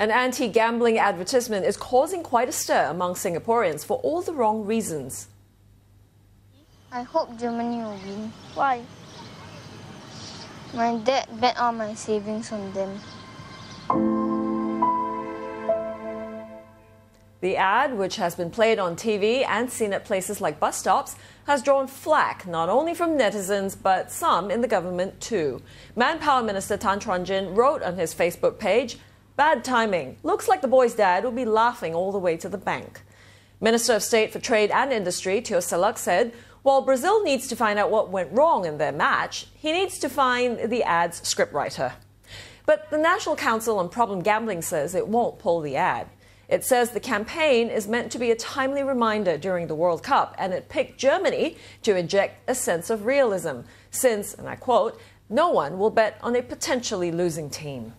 An anti gambling advertisement is causing quite a stir among Singaporeans for all the wrong reasons. I hope Germany will win. Why? My dad bet all my savings on them. The ad, which has been played on TV and seen at places like bus stops, has drawn flack not only from netizens but some in the government too. Manpower Minister Tan Chuan Jin wrote on his Facebook page, Bad timing. Looks like the boy's dad will be laughing all the way to the bank. Minister of State for Trade and Industry, Teo Ser said, while Brazil needs to find out what went wrong in their match, he needs to find the ad's scriptwriter. But the National Council on Problem Gambling says it won't pull the ad. It says the campaign is meant to be a timely reminder during the World Cup, and it picked Germany to inject a sense of realism, since, and I quote, no one will bet on a potentially losing team.